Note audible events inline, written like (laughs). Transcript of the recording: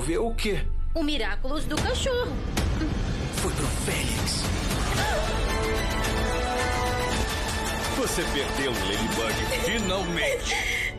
Ver o quê? O Miraculous do cachorro. Foi pro Félix. Você perdeu, o Ladybug. Finalmente. (laughs)